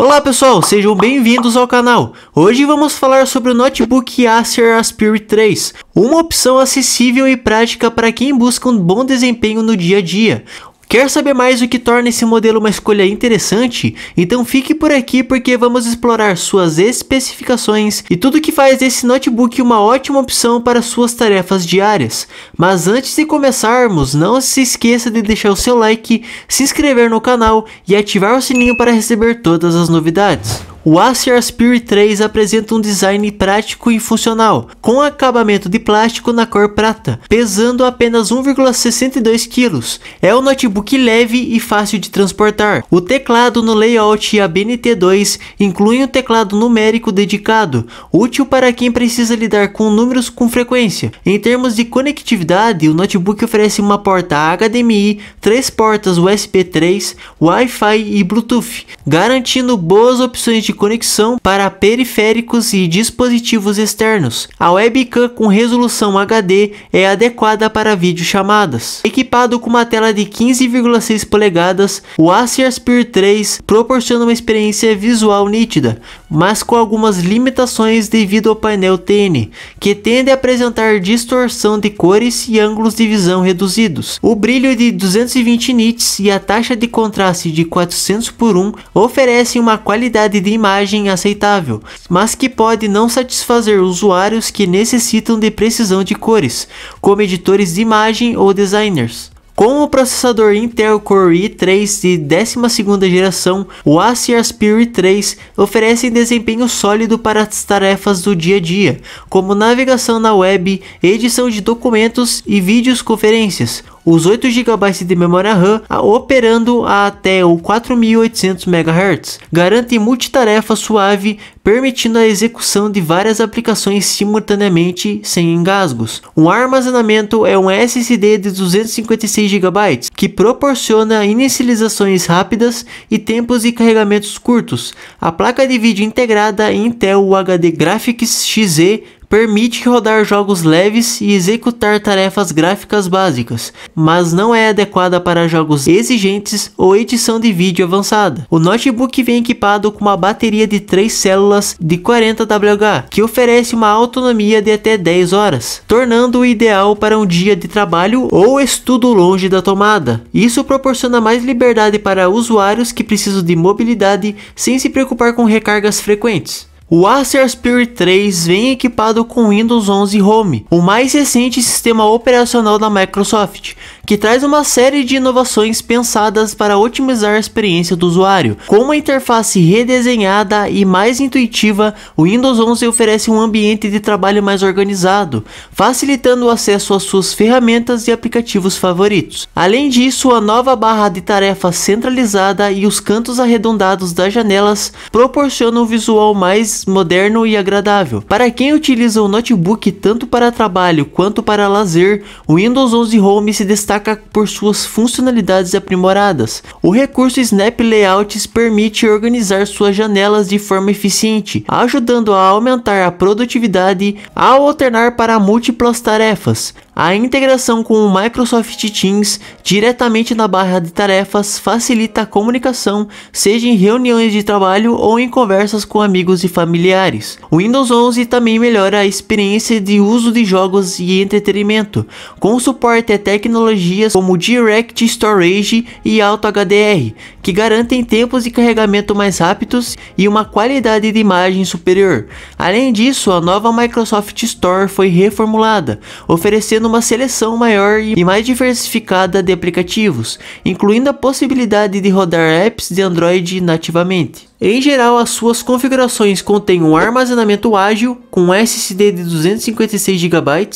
Olá pessoal, sejam bem-vindos ao canal. Hoje vamos falar sobre o notebook Acer Aspire 3, uma opção acessível e prática para quem busca um bom desempenho no dia a dia. Quer saber mais o que torna esse modelo uma escolha interessante? Então fique por aqui porque vamos explorar suas especificações e tudo que faz desse notebook uma ótima opção para suas tarefas diárias. Mas antes de começarmos, não se esqueça de deixar o seu like, se inscrever no canal e ativar o sininho para receber todas as novidades. O Acer Aspire 3 apresenta um design prático e funcional, com acabamento de plástico na cor prata, pesando apenas 1,62 kg. É um notebook leve e fácil de transportar. O teclado no layout ABNT2 inclui um teclado numérico dedicado, útil para quem precisa lidar com números com frequência. Em termos de conectividade, o notebook oferece uma porta HDMI, três portas USB 3, Wi-Fi e Bluetooth, garantindo boas opções de de conexão para periféricos e dispositivos externos. A webcam com resolução HD é adequada para videochamadas. Equipado com uma tela de 15,6 polegadas, o Acer Aspire 3 proporciona uma experiência visual nítida, mas com algumas limitações devido ao painel TN, que tende a apresentar distorção de cores e ângulos de visão reduzidos. O brilho de 220 nits e a taxa de contraste de 400 por 1 oferecem uma qualidade de imagem aceitável, mas que pode não satisfazer usuários que necessitam de precisão de cores, como editores de imagem ou designers. Com o processador Intel Core i3 de 12ª geração, o Acer Aspire 3 oferece desempenho sólido para as tarefas do dia a dia, como navegação na web, edição de documentos e videoconferências, os 8 GB de memória RAM operando a até o 4800 MHz garante multitarefa suave, permitindo a execução de várias aplicações simultaneamente sem engasgos. O armazenamento é um SSD de 256 GB que proporciona inicializações rápidas e tempos de carregamentos curtos. A placa de vídeo integrada Intel UHD Graphics XZ permite rodar jogos leves e executar tarefas gráficas básicas, mas não é adequada para jogos exigentes ou edição de vídeo avançada. O notebook vem equipado com uma bateria de 3 células de 40 WH, que oferece uma autonomia de até 10 horas, tornando-o ideal para um dia de trabalho ou estudo longe da tomada. Isso proporciona mais liberdade para usuários que precisam de mobilidade sem se preocupar com recargas frequentes. O Acer Aspire 3 vem equipado com Windows 11 Home, o mais recente sistema operacional da Microsoft, que traz uma série de inovações pensadas para otimizar a experiência do usuário. Com uma interface redesenhada e mais intuitiva, o Windows 11 oferece um ambiente de trabalho mais organizado, facilitando o acesso às suas ferramentas e aplicativos favoritos. Além disso, a nova barra de tarefas centralizada e os cantos arredondados das janelas proporcionam um visual mais moderno e agradável. Para quem utiliza o notebook tanto para trabalho quanto para lazer, o Windows 11 Home se destaca por suas funcionalidades aprimoradas. O recurso Snap Layouts permite organizar suas janelas de forma eficiente, ajudando a aumentar a produtividade ao alternar para múltiplas tarefas. A integração com o Microsoft Teams diretamente na barra de tarefas facilita a comunicação, seja em reuniões de trabalho ou em conversas com amigos e familiares. O Windows 11 também melhora a experiência de uso de jogos e entretenimento, com suporte a tecnologias como Direct Storage e Auto HDR, que garantem tempos de carregamento mais rápidos e uma qualidade de imagem superior. Além disso, a nova Microsoft Store foi reformulada, oferecendo uma seleção maior e mais diversificada de aplicativos, incluindo a possibilidade de rodar apps de Android nativamente. Em geral, as suas configurações contêm um armazenamento ágil com SSD de 256 GB,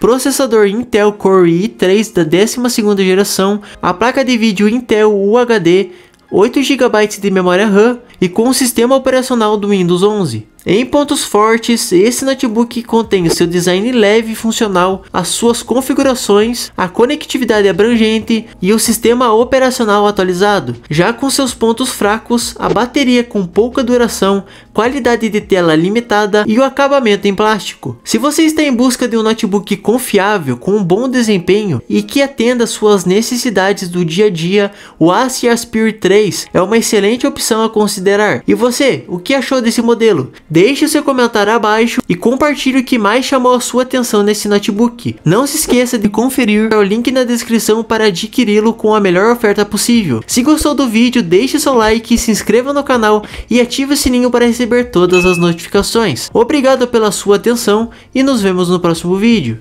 processador Intel Core i3 da 12ª geração, a placa de vídeo Intel UHD, 8 GB de memória RAM e com o sistema operacional do Windows 11. Em pontos fortes, esse notebook contém o seu design leve e funcional, as suas configurações, a conectividade abrangente e o sistema operacional atualizado. Já com seus pontos fracos, a bateria com pouca duração, qualidade de tela limitada e o acabamento em plástico. Se você está em busca de um notebook confiável, com um bom desempenho e que atenda suas necessidades do dia a dia, o Acer Aspire 3 é uma excelente opção a considerar. E você, o que achou desse modelo? Deixe seu comentário abaixo e compartilhe o que mais chamou a sua atenção nesse notebook. Não se esqueça de conferir o link na descrição para adquiri-lo com a melhor oferta possível. Se gostou do vídeo, deixe seu like, se inscreva no canal e ative o sininho para receber todas as notificações. Obrigado pela sua atenção e nos vemos no próximo vídeo.